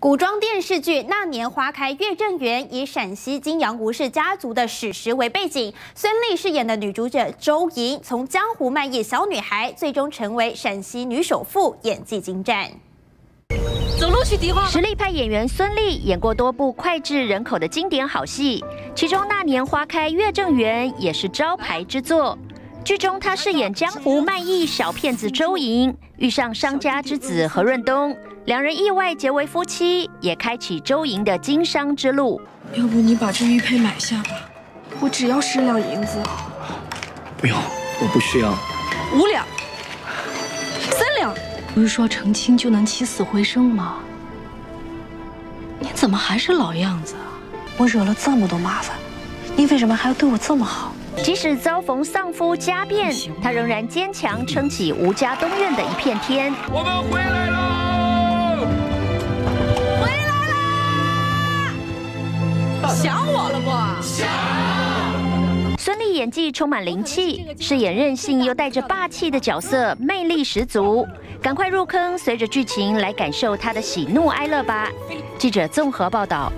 古装电视剧《那年花开月正圆》以陕西金阳吴氏家族的史实为背景，孙俪饰演的女主角周莹，从江湖卖艺小女孩，最终成为陕西女首富，演技精湛。走路去迪化。实力派演员孙俪演过多部脍炙人口的经典好戏，其中《那年花开月正圆》也是招牌之作。剧中，他饰演江湖卖艺小骗子周莹，遇上商家之子何润东，两人意外结为夫妻，也开启周莹的经商之路。要不你把这玉佩买下吧，我只要十两银子。不用，我不需要。五两，三两。不是说成亲就能起死回生吗？你怎么还是老样子啊？我惹了这么多麻烦，你为什么还要对我这么好？即使遭逢丧夫家变，他仍然坚强撑起吴家东院的一片天。我们回来了，回来了，想我了不？想。孙俪演技充满灵气，饰演任性又带着霸气的角色，魅力十足。赶快入坑，随着剧情来感受她的喜怒哀乐吧。记者综合报道。